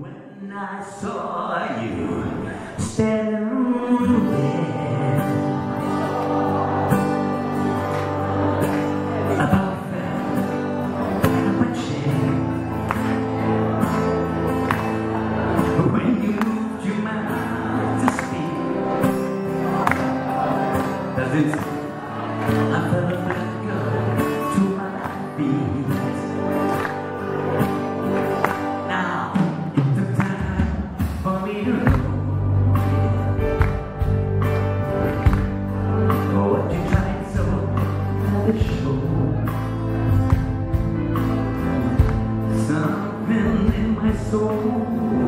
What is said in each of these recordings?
When I saw you standing there that my chair When you moved your mouth to speak Does it Something in my soul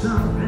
something.